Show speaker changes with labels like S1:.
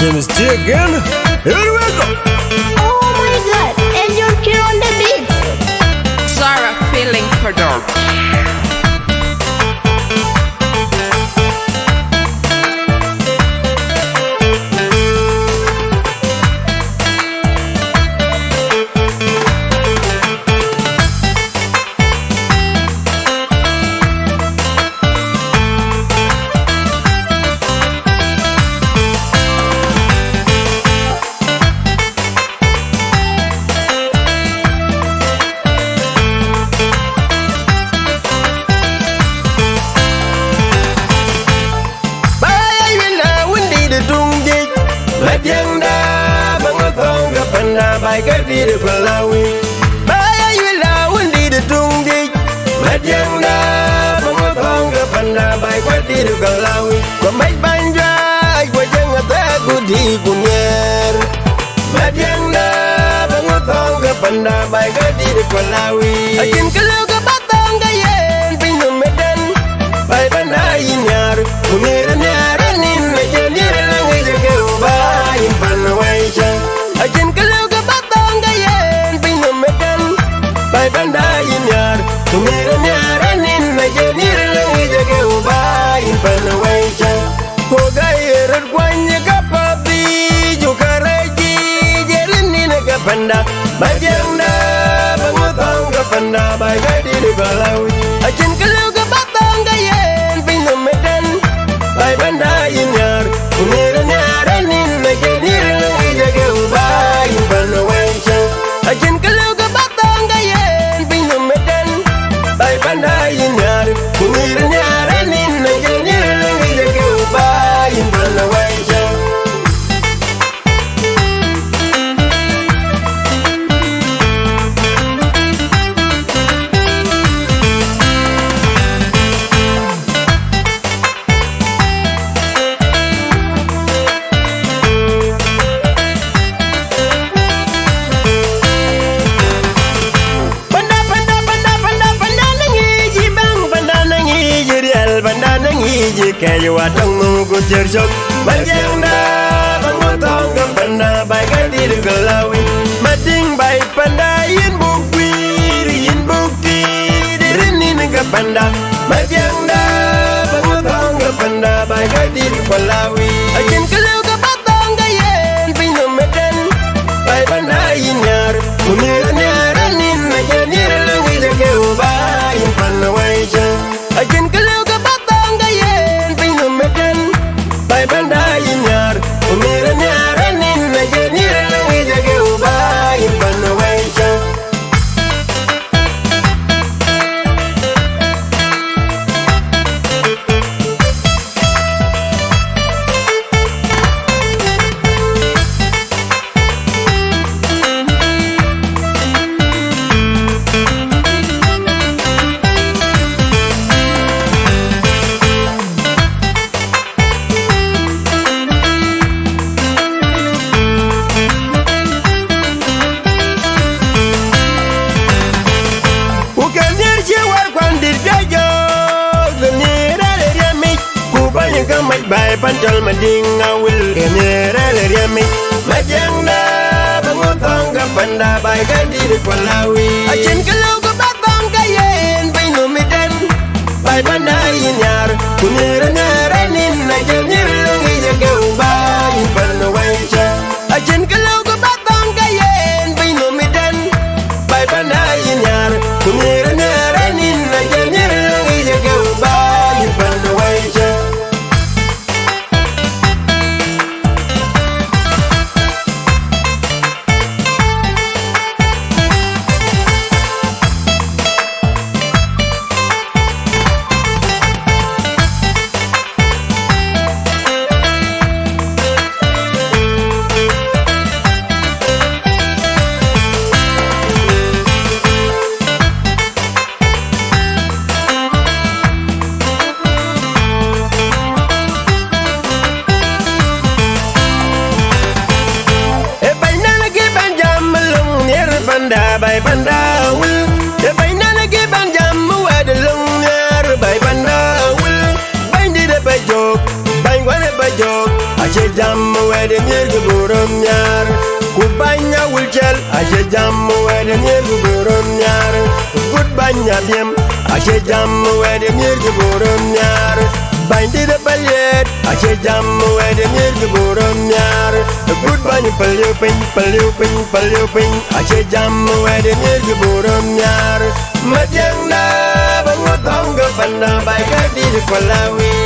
S1: Name is Jake and here
S2: we go. Panda bay kadi da kwalawi Bay wila wundi da tungi Majanda banga konga panda bay kadi da kwalawi Kwa mai banja ay kwa janga ta gudi kunyer Majanda banga konga panda bay kadi da kwalawi Akin kalau ka batanga yen pinyo medan Bay banda gwanye gapa bi jukaraji jelinina gapanda majenda kayu atang nunggu cerjok Bajanda bangotong ke banda bai gadi de gelawi Mading bài panda yin bukwi yin bukti dirini nega banda Bajanda bangotong ke banda bai gadi de gelawi Akin Ở ke batang Ukanyar cewar kwandir ne Ganyera le riami Kubanya kamay bay pantal mading awil Ganyera le riami Majangda bangotong kapanda bay gandir kwalawi Achin kalau ke batang kayen bay numidan Bay panda inyar Kunira ngaranin na janyir lungi jaga ubay Panaway siya Achin banda bay banda wil E baina lagi banjam wad lung nyer bay banda wil Bain di de bajok bay gwane bajok Ashe jam wede nyir guburum nyar Kubanya wulchel Ashe jam wede nyir guburum nyar Good banya biem Ashe jam wede nyir guburum nyar Bindi de Ache jamu ede nyir di buron nyar. Good banyu pelyu pin pelyu pin pelyu pin Ache jamu ede nyir di buron nyar Majang na bangu tongga pandang baik di kolawi